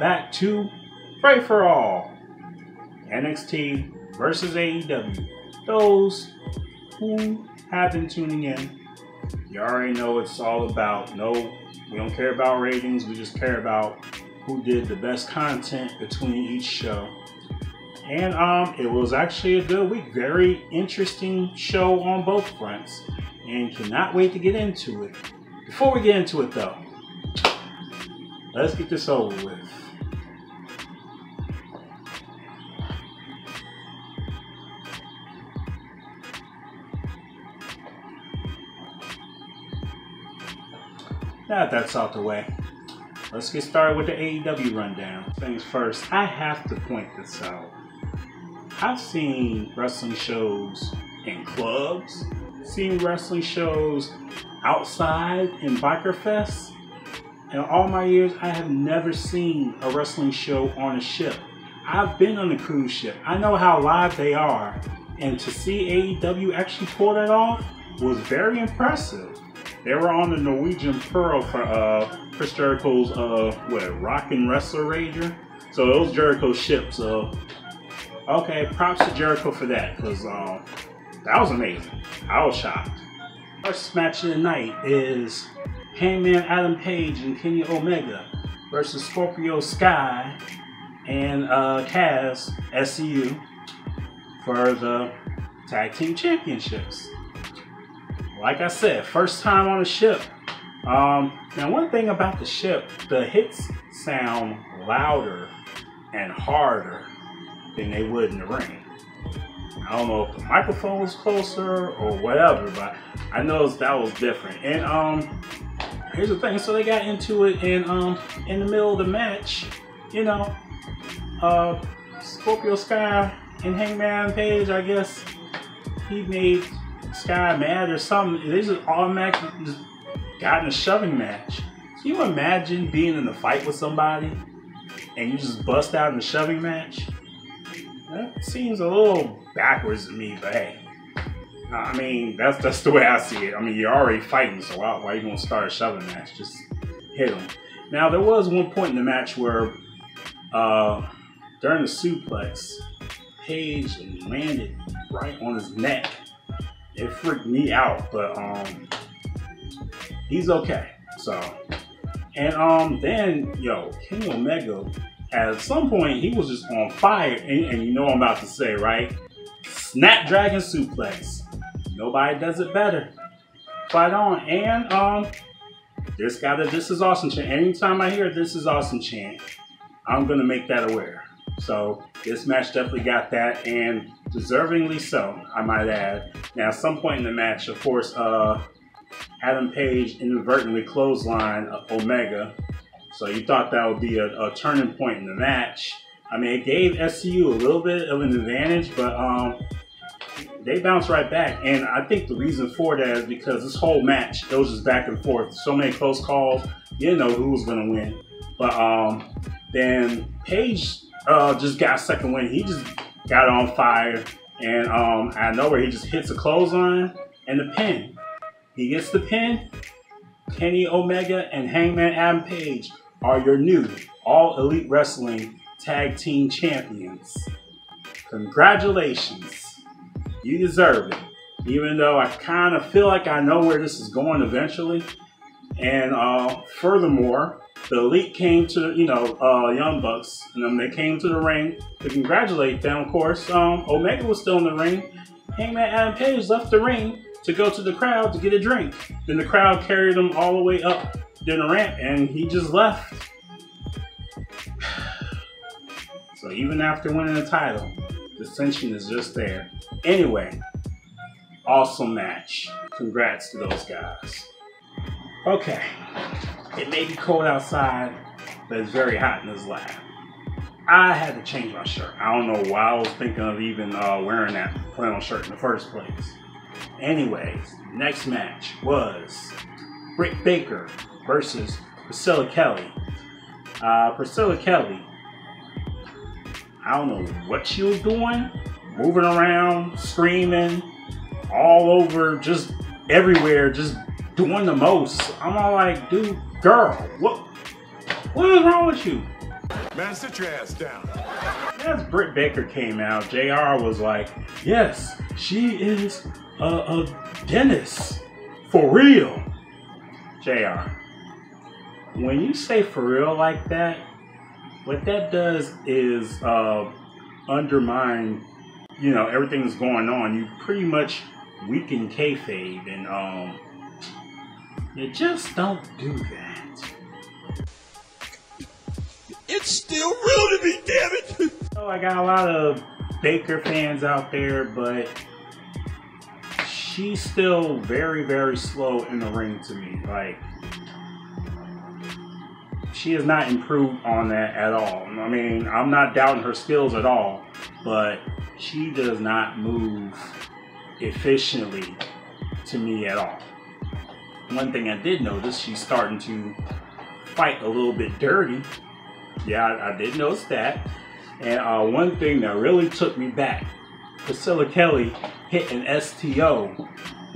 back to Fray 4 All NXT versus AEW. Those who have been tuning in, you already know it's all about. No, we don't care about ratings, we just care about who did the best content between each show. And um, it was actually a good week. Very interesting show on both fronts. And cannot wait to get into it. Before we get into it though, let's get this over with. Now that that's out the way, let's get started with the AEW rundown. Things first, I have to point this out. I've seen wrestling shows in clubs, seen wrestling shows outside in Biker fests. In all my years, I have never seen a wrestling show on a ship. I've been on a cruise ship. I know how live they are. And to see AEW actually pull that off was very impressive. They were on the Norwegian Pearl for uh, Chris Jericho's uh, what and Wrestling Rager. So those Jericho ships. Uh, okay, props to Jericho for that because uh, that was amazing. I was shocked. First match of the night is Hangman Adam Page and Kenny Omega versus Scorpio Sky and uh, Kaz SCU for the Tag Team Championships. Like I said, first time on a ship. Um, now, one thing about the ship, the hits sound louder and harder than they would in the ring. I don't know if the microphone was closer or whatever, but I noticed that was different. And um, here's the thing: so they got into it, and um, in the middle of the match, you know, uh, Scorpio Sky and Hangman Page, I guess he made Sky mad or something. They just automatically got in a shoving match. Can you imagine being in a fight with somebody and you just bust out in a shoving match? That seems a little backwards to me, but hey. I mean, that's that's the way I see it. I mean, you're already fighting, so why, why are you to start a shoving match? Just hit them. Now, there was one point in the match where uh, during the suplex, Page landed right on his neck. It freaked me out, but um, he's okay. So, and um, then yo, Kenny Omega, at some point he was just on fire, and, and you know I'm about to say, right? Snapdragon suplex. Nobody does it better. Fight on, and um, this got a "This is awesome" chant. Anytime I hear "This is awesome" chant, I'm gonna make that aware. So this match definitely got that, and deservingly so, I might add. Now, at some point in the match, of course, uh, Adam Page inadvertently clothesline Omega. So you thought that would be a, a, turning point in the match. I mean, it gave SCU a little bit of an advantage, but um, they bounced right back. And I think the reason for that is because this whole match, it was just back and forth. So many close calls. You didn't know who was going to win. But um, then Page uh, just got second win. He just got on fire. And um, out of nowhere, he just hits a clothesline and the pin. He gets the pin. Kenny Omega and Hangman Adam Page are your new All Elite Wrestling Tag Team Champions. Congratulations. You deserve it. Even though I kind of feel like I know where this is going eventually. And uh, furthermore, the Elite came to, you know, uh, Young Bucks, and then they came to the ring to congratulate them, of course. Um, Omega was still in the ring. Hangman Adam Page left the ring to go to the crowd to get a drink. Then the crowd carried him all the way up the ramp, and he just left. So even after winning the title, the tension is just there. Anyway, awesome match. Congrats to those guys. Okay, it may be cold outside, but it's very hot in this lab. I had to change my shirt. I don't know why I was thinking of even uh, wearing that flannel shirt in the first place. Anyways, next match was Britt Baker versus Priscilla Kelly. Uh, Priscilla Kelly, I don't know what she was doing, moving around, screaming, all over, just everywhere, just doing the most. I'm all like, dude, girl, what, what is wrong with you? Man, sit your ass down. As Britt Baker came out, JR was like, yes, she is a, a dentist. For real. JR, when you say for real like that, what that does is uh, undermine, you know, everything that's going on. You pretty much weaken kayfabe, and um, you just don't do that. It's still real to me, damn it! So I got a lot of Baker fans out there, but she's still very, very slow in the ring to me. Like, she has not improved on that at all. I mean, I'm not doubting her skills at all, but she does not move efficiently to me at all. One thing I did notice, she's starting to fight a little bit dirty. Yeah, I, I did notice that. And uh, one thing that really took me back, Priscilla Kelly hit an STO.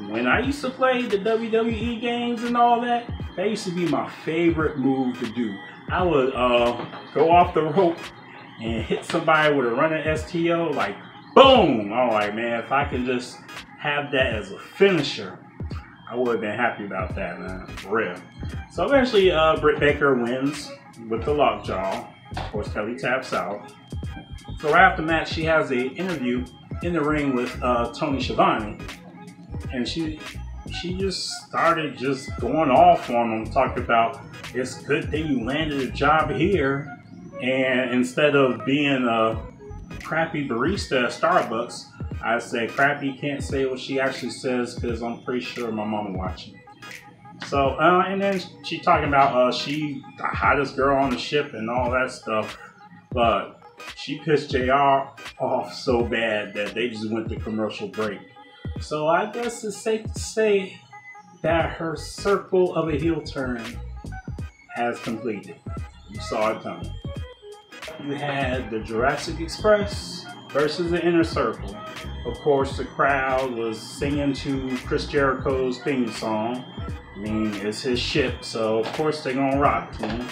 When I used to play the WWE games and all that, that used to be my favorite move to do. I would uh, go off the rope and hit somebody with a running STO, like boom. I'm like, man, if I can just have that as a finisher, I would have been happy about that, man, for real. So eventually, uh, Britt Baker wins with the lockjaw. Of course, Kelly taps out. So right after the match, she has an interview in the ring with uh, Tony Schiavone, and she she just started just going off on him, talking about it's a good thing you landed a job here, and instead of being a crappy barista at Starbucks, I say crappy can't say what she actually says because I'm pretty sure my mama watching. So, uh, and then she talking about uh, she the hottest girl on the ship and all that stuff, but she pissed JR off so bad that they just went to commercial break. So I guess it's safe to say that her circle of a heel turn has completed. You saw it coming. You had the Jurassic Express versus the Inner Circle. Of course, the crowd was singing to Chris Jericho's theme song. I mean, it's his ship, so of course they're gonna rock to him.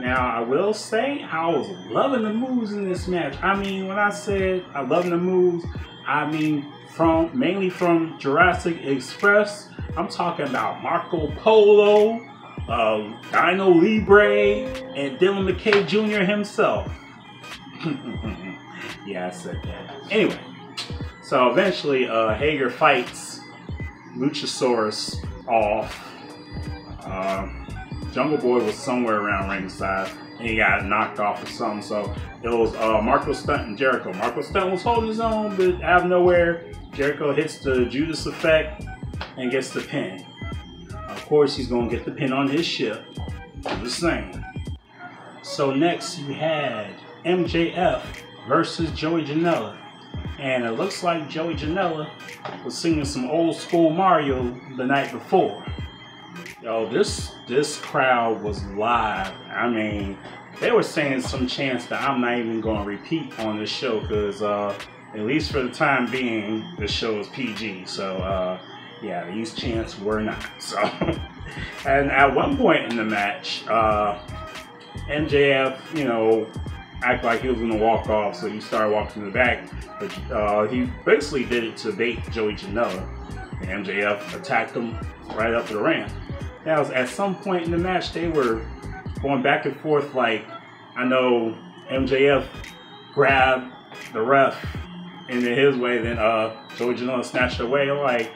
Now, I will say I was loving the moves in this match. I mean, when I said I love the moves, I mean from mainly from Jurassic Express. I'm talking about Marco Polo, uh, Dino Libre, and Dylan McKay Jr. himself. yeah, I said that. Anyway, so eventually, uh, Hager fights Luchasaurus off. Uh, Jungle Boy was somewhere around ringside and he got knocked off or something. So it was uh, Marko Stunt and Jericho. Marko Stunt was holding his own, but out of nowhere, Jericho hits the Judas effect and gets the pin. Of course, he's going to get the pin on his ship. I'm just saying. So next you had MJF versus Joey Janela. And it looks like Joey Janela was singing some old school Mario the night before. Yo, this this crowd was live. I mean, they were saying some chants that I'm not even going to repeat on this show because, uh, at least for the time being, the show is PG. So, uh, yeah, these chants were not. So, and at one point in the match, uh, MJF, you know, act like he was going to walk off, so he started walking to the back. But uh, he basically did it to bait Joey Janela. And MJF attacked him right up the ramp. Now, at some point in the match, they were going back and forth. Like, I know MJF grabbed the ref into his way, then uh, Joey Janela snatched away. Like,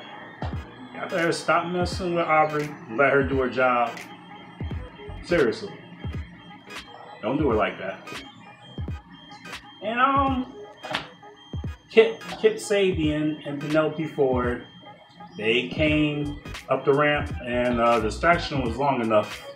y'all better stop messing with Aubrey. Let her do her job. Seriously. Don't do it like that. And um, Kip, Kip Sabian and Penelope Ford, they came up the ramp, and uh, the distraction was long enough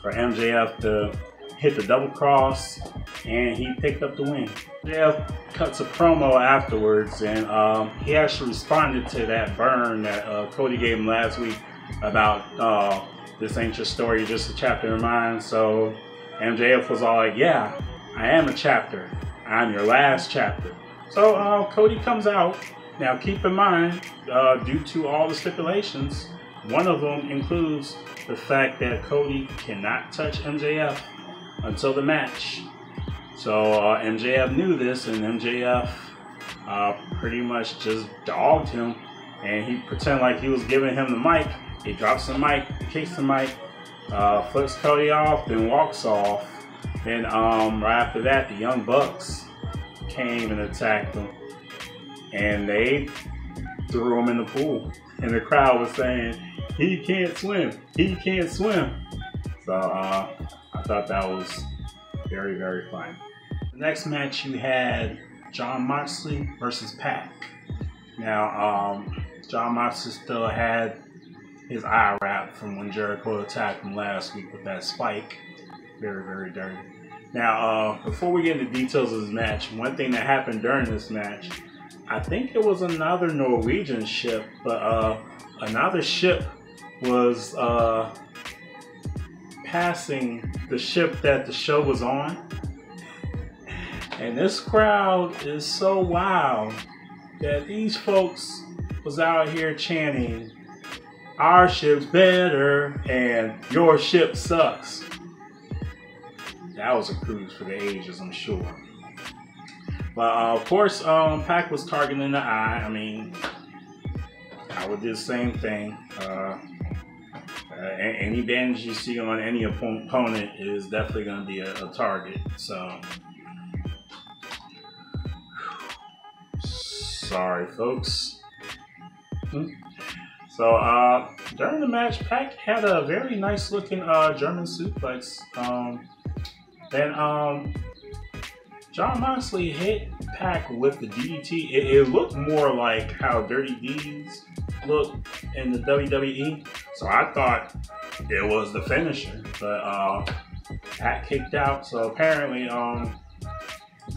for MJF to hit the double cross, and he picked up the win. MJF cuts a promo afterwards, and um, he actually responded to that burn that uh, Cody gave him last week about uh, this ain't your story, just a chapter in mine. So MJF was all like, "Yeah, I am a chapter. I'm your last chapter." So uh, Cody comes out. Now, keep in mind, uh, due to all the stipulations, one of them includes the fact that Cody cannot touch MJF until the match. So uh, MJF knew this, and MJF uh, pretty much just dogged him, and he pretended like he was giving him the mic. He drops the mic, kicks the mic, uh, flips Cody off, then walks off. Then um, right after that, the Young Bucks came and attacked them, and they threw him in the pool. And the crowd was saying, "He can't swim. He can't swim." So uh, I thought that was very, very fun. The next match you had Jon Moxley versus Pac. Now, um, Jon Moxley still had his eye wrap from when Jericho attacked him last week with that spike. Very, very dirty. Now, uh, before we get into details of this match, one thing that happened during this match, I think it was another Norwegian ship, but uh, another ship was uh, passing the ship that the show was on. And this crowd is so wild that these folks was out here chanting, our ship's better and your ship sucks. That was a cruise for the ages, I'm sure. But uh, of course, um, Pac was targeting the eye. I mean, I would do the same thing. Uh, uh, any damage you see on any opponent is definitely going to be a, a, target. So, sorry, folks. Hmm. So, uh, during the match, Pac had a very nice looking uh, German suplex. Um, then, um, Jon Moxley hit Pac with the DDT. It, it looked more like how Dirty Deeds look in the WWE. So I thought it was the finisher, but uh, Pac kicked out. So apparently, um,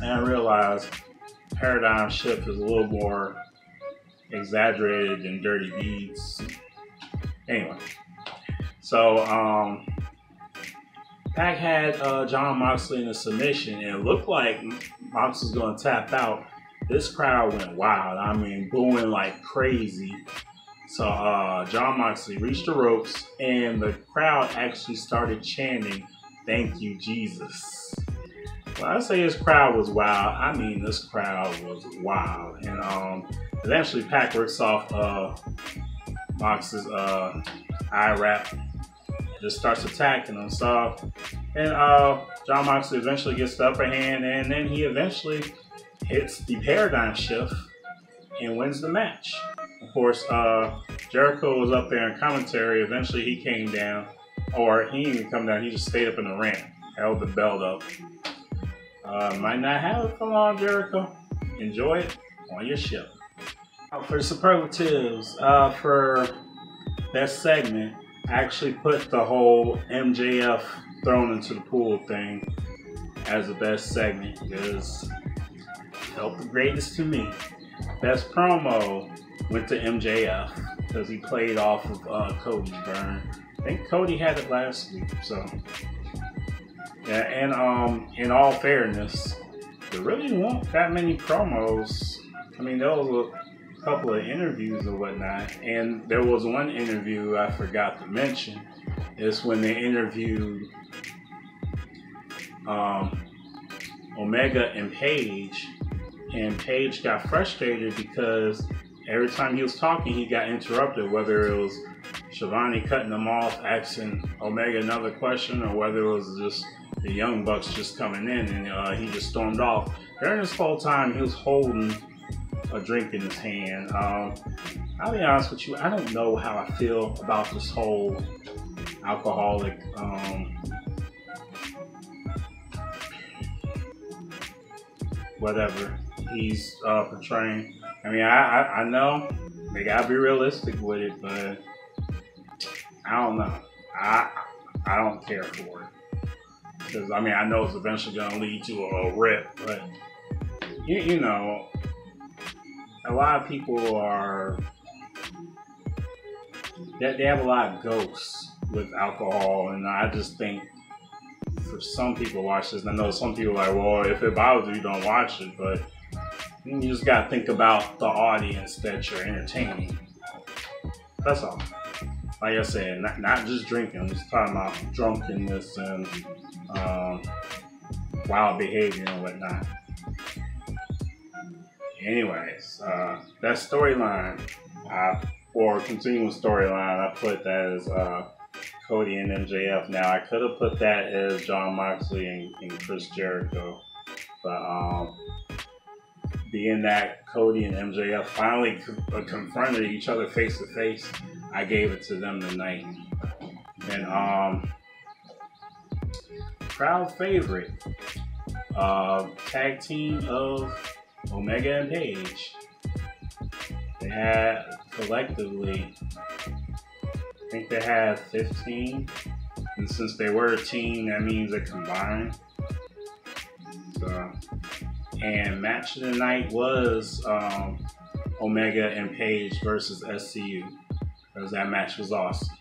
I realized Paradigm Shift is a little more exaggerated than Dirty Deeds. Anyway, so um, Pac had uh, Jon Moxley in a submission, and it looked like Mox was going to tap out. This crowd went wild. I mean, booing like crazy. So uh, Jon Moxley reached the ropes, and the crowd actually started chanting, "Thank you, Jesus." When I say this crowd was wild, I mean this crowd was wild. And um, eventually, Pac works off uh, Mox's uh, eye wrap, just starts attacking him. So, and uh, Jon Moxley eventually gets the upper hand, and then he eventually hits the paradigm shift and wins the match. Of course, uh, Jericho was up there in commentary. Eventually, he came down, or he didn't even come down. He just stayed up in the ring, held the belt up. Uh, might not have it for long, Jericho. Enjoy it on your ship. For superlatives, uh, for that segment, actually put the whole MJF thrown into the pool thing as the best segment because felt the greatest to me. Best promo went to MJF because he played off of uh, Cody's burn. I think Cody had it last week, so yeah. And um, in all fairness, there really weren't that many promos. I mean, there was couple of interviews or whatnot, and there was one interview I forgot to mention. It's when they interviewed um, Omega and Page, and Page got frustrated because every time he was talking, he got interrupted, whether it was Schiavone cutting him off, asking Omega another question, or whether it was just the Young Bucks just coming in and uh, he just stormed off. During this whole time, he was holding a drink in his hand. Um, I'll be honest with you, I don't know how I feel about this whole alcoholic. Um, whatever he's uh, portraying. I mean, I, I, I know they gotta be realistic with it, but I don't know. I I don't care for it because I mean I know it's eventually gonna lead to a, a rip, but you, you know, a lot of people are they, they have a lot of ghosts with alcohol, and I just think for some people watch this, and I know some people are like, well, if it bothers you, don't watch it, but you just gotta think about the audience that you're entertaining. That's all. Like I said, not, not just drinking. I'm just talking about drunkenness and um, wild behavior and whatnot. Anyways, uh, that storyline, or continuing storyline, I put that as uh, Cody and MJF. Now, I could have put that as Jon Moxley and, and Chris Jericho, but um, being that Cody and MJF finally uh, confronted each other face to face, I gave it to them tonight. And um, crowd favorite, uh, tag team of Omega and Page. They had collectively, I think they had 15. And since they were a team, that means they combined. So, and match of the night was um, Omega and Page versus SCU. Because that match was awesome.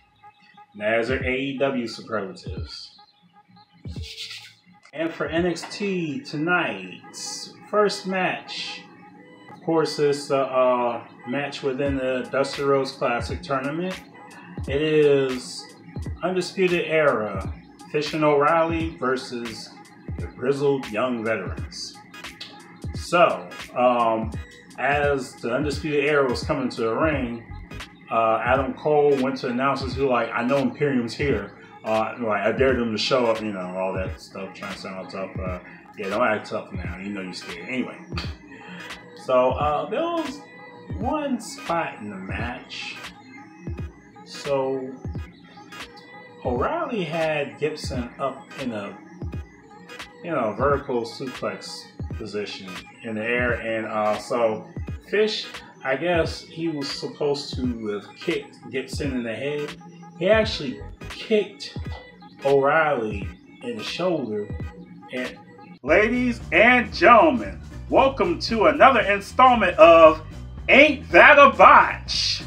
Now, as are AEW superlatives. And for NXT tonight, first match. Of course, it's a uh, match within the Dusty Rhodes Classic tournament. It is Undisputed Era, Fish and O'Reilly versus the Grizzled Young Veterans. So, um, as the Undisputed Era was coming to the ring, uh, Adam Cole went to announce announcers who like, I know Imperium's here. Uh, like I dared them to show up, you know, all that stuff, trying to sound all tough. Uh, yeah, don't act tough now. You know you're scared. Anyway, so uh, there was one spot in the match. So O'Reilly had Gibson up in a you know vertical suplex position in the air, and uh, so Fish, I guess he was supposed to have kicked Gibson in the head. He actually kicked O'Reilly in the shoulder. And ladies and gentlemen, welcome to another installment of Ain't That a Botch?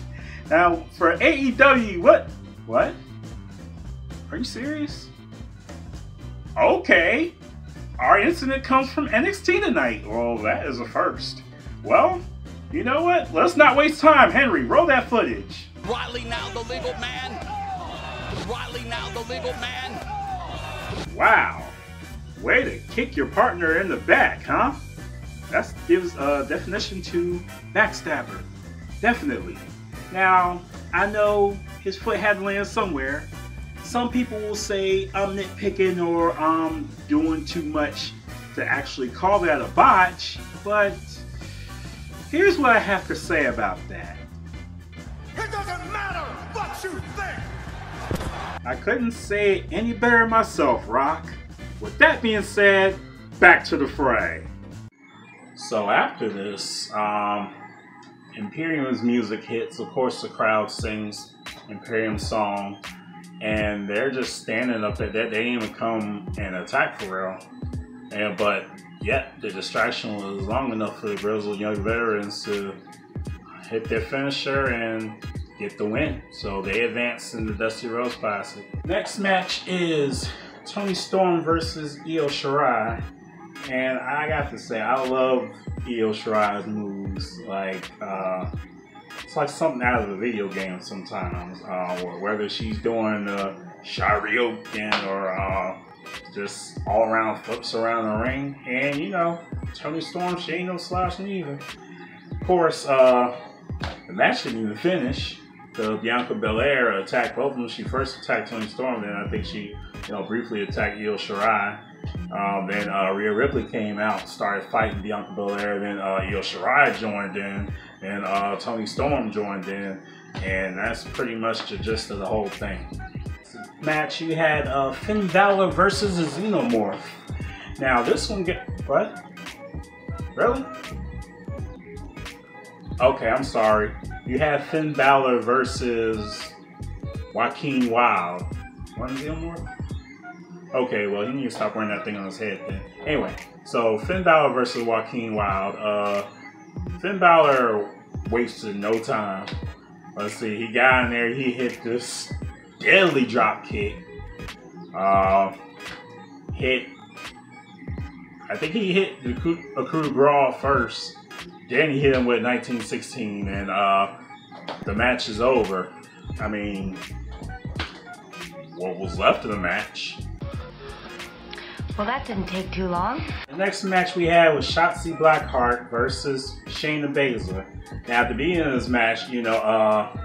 Now, for AEW, what? What? Are you serious? Okay. Our incident comes from NXT tonight. Well, that is a first. Well, you know what? Let's not waste time. Henry, roll that footage. Riley now the legal man. Riley now the legal man. Wow. Way to kick your partner in the back, huh? That gives a definition to backstabber. Definitely. Now, I know his foot had to land somewhere. Some people will say I'm nitpicking or I'm doing too much to actually call that a botch, but here's what I have to say about that. It doesn't matter what you think. I couldn't say any better myself, Rock. With that being said, back to the fray. So after this, um, Imperium's music hits. Of course, the crowd sings Imperium's song, and they're just standing up there. They they didn't even come and attack for real. And but yet the distraction was long enough for the Grizzled Young Veterans to hit their finisher and get the win. So they advance in the Dusty Rhodes Classic. Next match is Toni Storm versus Io Shirai. And I got to say, I love Io Shirai's moves. Like, uh, it's like something out of a video game sometimes. Uh, whether she's doing uh, Shoryuken or uh, just all around flips around the ring. And, you know, Toni Storm, she ain't no slouch neither. Of course, uh, the match didn't even finish. The Bianca Belair attacked both of them. She first attacked Toni Storm, then I think she, you know, briefly attacked Io Shirai. Um, then uh, Rhea Ripley came out, started fighting Bianca Belair. Then uh, Io Shirai joined in, and uh, Toni Storm joined in, and that's pretty much the gist of the whole thing. Match you had uh, Finn Balor versus a Xenomorph. Now this one get what? Really? Okay, I'm sorry. You have Finn Balor versus Joaquin Wilde. One Xenomorph? Okay, well, he needs to stop wearing that thing on his head then. Anyway, so Finn Balor versus Joaquin Wilde. Uh, Finn Balor wasted no time. Let's see, he got in there, he hit this deadly drop kick. Uh, hit, I think he hit the coup, a coup de grace first. He hit him with 1916, and uh, the match is over. I mean, what was left of the match? Well, that didn't take too long. The next match we had was Shotzi Blackheart versus Shayna Baszler. Now, at the beginning of this match, you know, uh,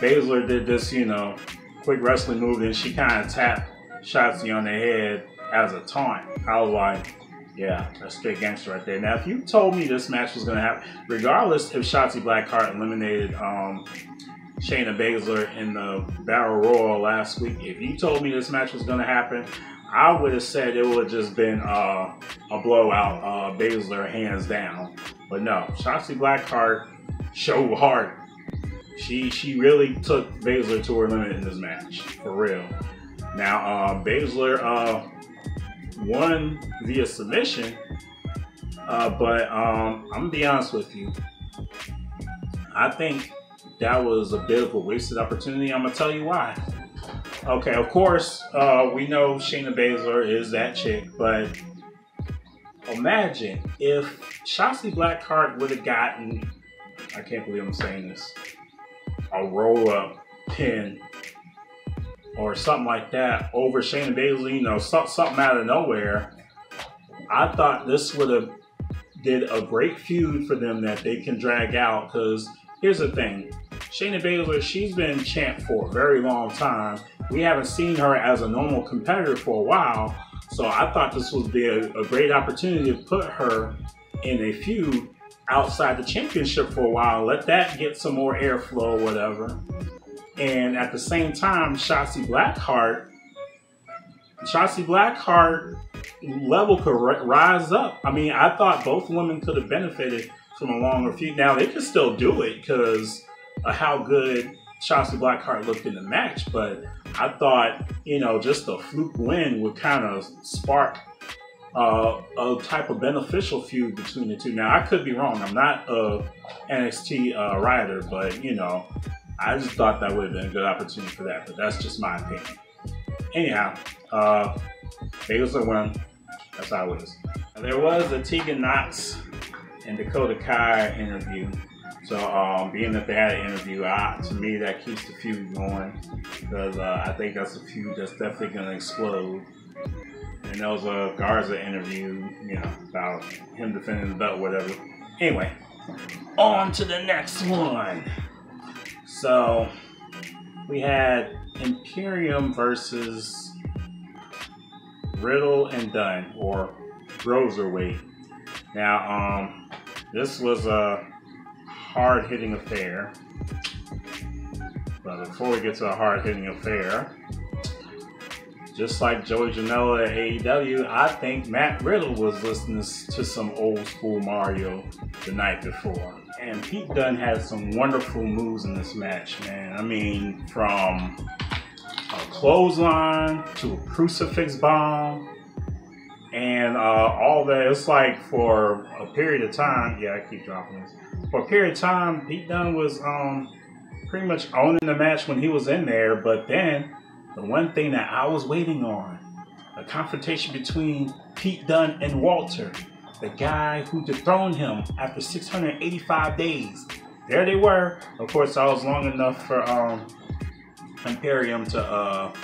Baszler did this, you know, quick wrestling move, and she kind of tapped Shotzi on the head as a taunt. I was like, yeah, that's straight gangster right there. Now, if you told me this match was going to happen, regardless if Shotzi Blackheart eliminated um, Shayna Baszler in the Battle Royal last week, if you told me this match was going to happen, I would have said it would have just been uh, a blowout, uh, Baszler hands down. But no, Shotzi Blackheart showed heart. She she really took Baszler to her limit in this match, for real. Now, uh, Baszler uh, won via submission, uh, but um, I'm gonna be honest with you. I think that was a bit of a wasted opportunity. I'm gonna tell you why. Okay, of course, uh, we know Shayna Baszler is that chick, but imagine if Shotzi Blackheart would have gotten, I can't believe I'm saying this, a roll up pin or something like that over Shayna Baszler, you know, something out of nowhere. I thought this would have did a great feud for them that they can drag out because here's the thing. Shayna Baszler, she's been champ for a very long time. We haven't seen her as a normal competitor for a while, so I thought this would be a, a great opportunity to put her in a feud outside the championship for a while, let that get some more airflow, whatever. And at the same time, Shotzi Blackheart, Shotzi Blackheart level could rise up. I mean, I thought both women could have benefited from a longer feud. Now they could still do it because of how good Shotzi Blackheart looked in the match, but I thought, you know, just a fluke win would kind of spark uh, a type of beneficial feud between the two. Now, I could be wrong. I'm not a NXT uh, writer, but, you know, I just thought that would have been a good opportunity for that, but that's just my opinion. Anyhow, uh, Baszler won. That's how it is. There was a Tegan Nox and Dakota Kai interview. So, um, being that they had an interview, uh, to me that keeps the feud going because uh, I think that's a feud that's definitely going to explode. And there was a Garza interview, you know, about him defending the belt, whatever. Anyway, on to the next one. So we had Imperium versus Riddle and Dunne, or Broserweight. Now, um, this was a hard hitting affair. But before we get to a hard hitting affair, just like Joey Janela at AEW, I think Matt Riddle was listening to some old school Mario the night before. And Pete Dunne had some wonderful moves in this match, man. I mean, from a clothesline to a crucifix bomb and uh, all that. It's like for a period of time. Yeah, I keep dropping this. For a period of time, Pete Dunne was um, pretty much owning the match when he was in there. But then the one thing that I was waiting on, a confrontation between Pete Dunne and Walter the guy who dethroned him after 685 days. There they were. Of course, I was long enough for um, Imperium to uh,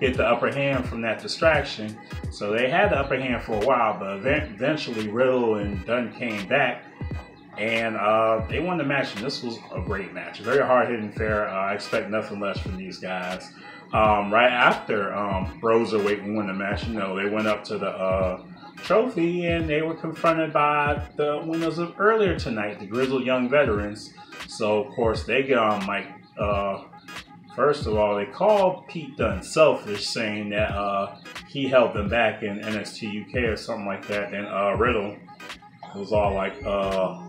get the upper hand from that distraction. So they had the upper hand for a while, but eventually Riddle and Dunne came back and uh, they won the match. And this was a great match, very hard hitting fair. Uh, I expect nothing less from these guys. Um, right after um, Broserweight won the match, you know, they went up to the uh, trophy, and they were confronted by the winners of earlier tonight, the Grizzled Young Veterans. So, of course, they get on mic. Uh, first of all, they called Pete Dunne selfish, saying that uh, he held them back in NXT UK or something like that. And uh, Riddle was all like, uh,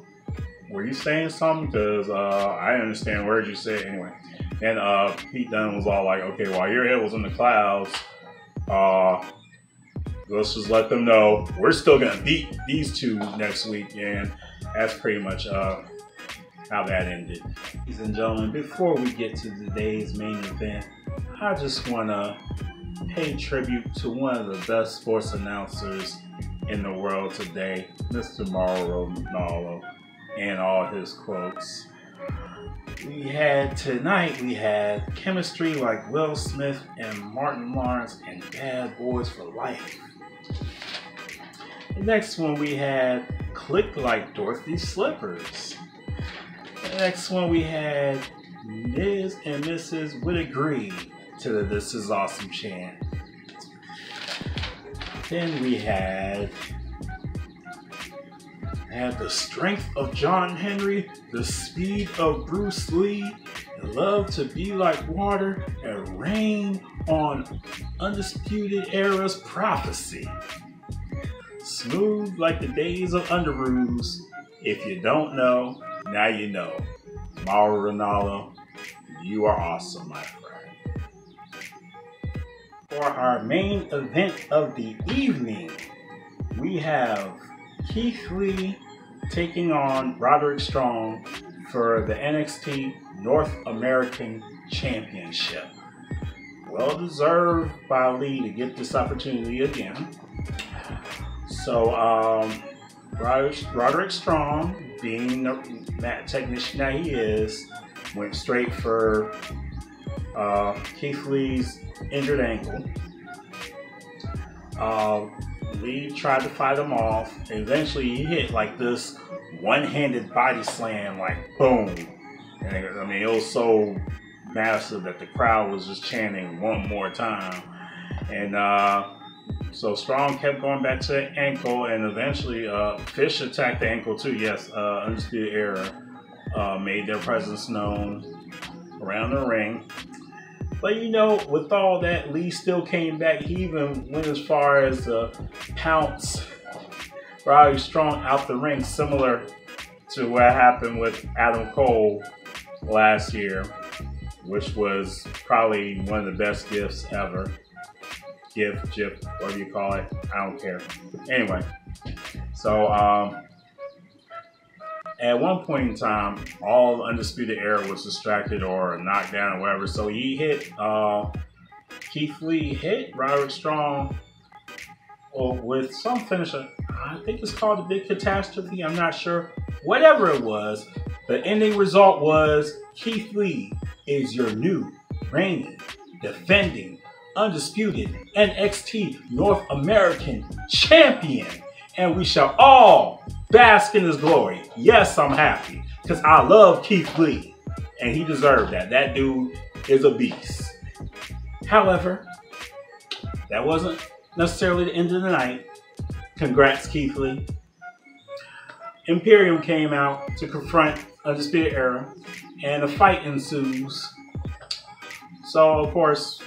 "Were you saying something? Because uh, I understand words you said anyway." And uh, Pete Dunne was all like, "Okay, while your head was in the clouds." Uh, let's just let them know we're still gonna beat these two next week, and that's pretty much uh, how that ended. Ladies and gentlemen, before we get to today's main event, I just wanna pay tribute to one of the best sports announcers in the world today, Mr. Mauro Ranallo, and all his quotes. We had tonight, we had chemistry like Will Smith and Martin Lawrence and Bad Boys for Life. The next one we had Click Like Dorothy Slippers. The next one we had Ms. and Mrs. would agree to the This Is Awesome chant. Then we had had the strength of John Henry, the speed of Bruce Lee, love to be like water, and rain on Undisputed Era's prophecy. Smooth like the days of Underoos. If you don't know, now you know. Mauro Ranallo, you are awesome, my friend. For our main event of the evening, we have Keith Lee taking on Roderick Strong for the NXT North American Championship. Well deserved by Lee to get this opportunity again. So, um, Roderick Strong, being the mat technician that he is, went straight for uh, Keith Lee's injured ankle. Uh, Lee tried to fight him off. Eventually, he hit like this one-handed body slam, like boom. And I mean, it was so massive that the crowd was just chanting one more time. And uh, so Strong kept going back to the ankle, and eventually uh, Fish attacked the ankle too. Yes, uh, Undisputed Era uh, made their presence known around the ring. But you know, with all that, Lee still came back. He even went as far as the pounce Roddy Strong out the ring, similar to what happened with Adam Cole last year, which was probably one of the best gifts ever. Gift, gift, whatever you call it. I don't care. Anyway, so um, at one point in time, all Undisputed Era was distracted or knocked down or whatever. So he hit, uh, Keith Lee hit Roderick Strong or with some finisher. I think it's called a big catastrophe. I'm not sure. Whatever it was, the ending result was Keith Lee is your new, reigning, defending, undisputed NXT North American champion. And we shall all bask in his glory. Yes, I'm happy because I love Keith Lee and he deserved that. That dude is a beast. However, that wasn't necessarily the end of the night. Congrats, Keith Lee. Imperium came out to confront Undisputed Era, and a fight ensues. So, of course,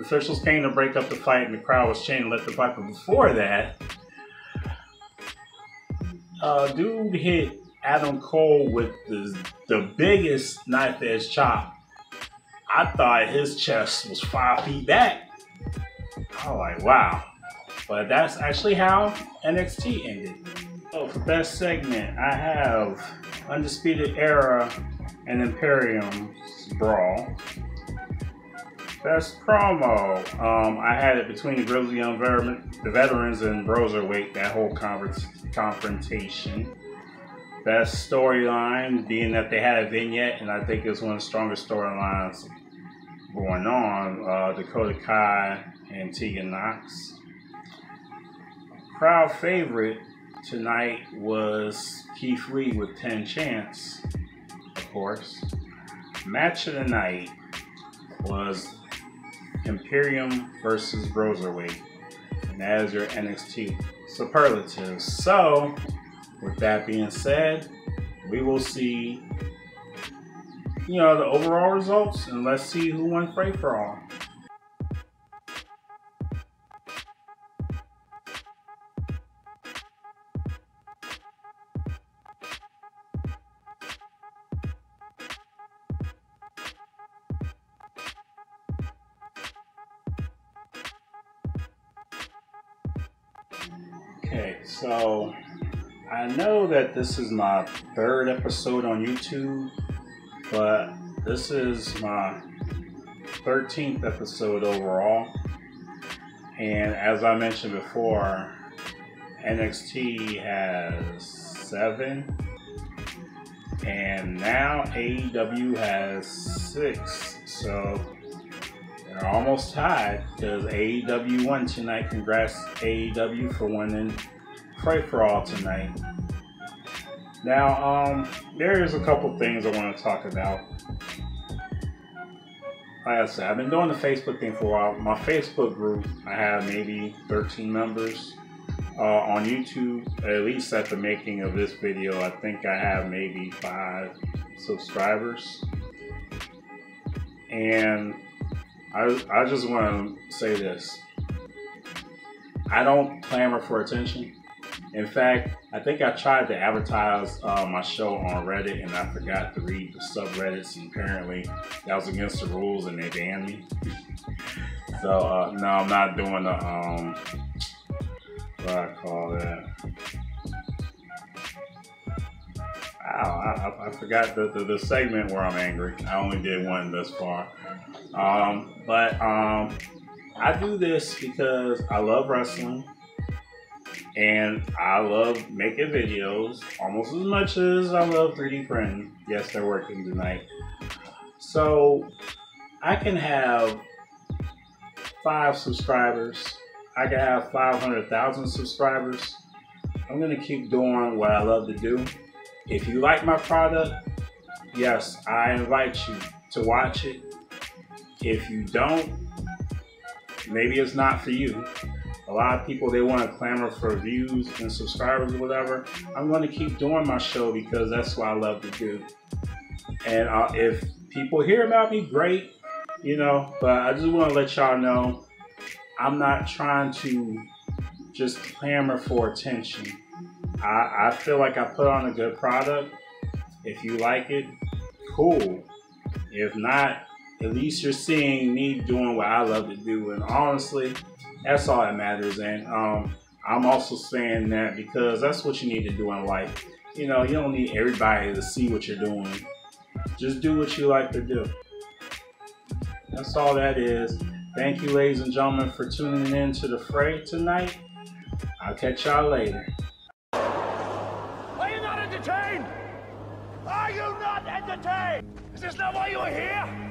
officials came to break up the fight, and the crowd was chanting "Let the fight." But before that, uh, dude hit Adam Cole with the, the biggest knife edge chop. I thought his chest was five feet back. I was like, wow. But that's actually how NXT ended. So for best segment, I have Undisputed Era and Imperium Brawl. Best promo, um, I had it between the Grizzly Young the veterans and Broserweight, that whole conference confrontation. Best storyline being that they had a vignette, and I think it's one of the strongest storylines going on. Uh, Dakota Kai and Tegan Nox. Crowd favorite tonight was Keith Lee with 10 Chance, of course. Match of the night was Imperium versus Broserweight. And that is your NXT superlatives. So, with that being said, we will see, you know, the overall results, and let's see who won Fray 4 All. So I know that this is my third episode on YouTube, but this is my 13th episode overall. And as I mentioned before, NXT has seven, and now AEW has six. So They're almost tied because AEW won tonight. Congrats AEW for winning Fray 4 All tonight. Now, um, there's a couple things I want to talk about. Like I said, I've been doing the Facebook thing for a while. My Facebook group, I have maybe 13 members. Uh, on YouTube, at least at the making of this video, I think I have maybe five subscribers. And I, I just want to say this. I don't clamor for attention. In fact, I think I tried to advertise uh, my show on Reddit and I forgot to read the subreddits. And apparently, that was against the rules and they banned me. so, uh, no, I'm not doing the, um, what I call that. Wow, I, I forgot the, the, the, segment where I'm angry. I only did one thus far. Um, but um, I do this because I love wrestling and I love making videos almost as much as I love 3D printing. Yes, they're working tonight. So I can have five subscribers I can have 500,000 subscribers. I'm to keep doing what I love to do. If you like my product, yes, I invite you to watch it. If you don't, maybe it's not for you. A lot of people, they want to clamor for views and subscribers or whatever. I'm going to keep doing my show because that's what I love to do. And uh, if people hear about me, great, you know, but I just want to let y'all know I'm not trying to just clamor for attention. I, I feel like I put on a good product. If you like it, cool. If not, at least you're seeing me doing what I love to do. And honestly, that's all that matters. And um, I'm also saying that because that's what you need to do in life. You know, you don't need everybody to see what you're doing. Just do what you like to do. That's all that is. Thank you, ladies and gentlemen, for tuning in to the fray tonight. I'll catch y'all later. Are you not entertained? Are you not entertained? Is this not why you are here?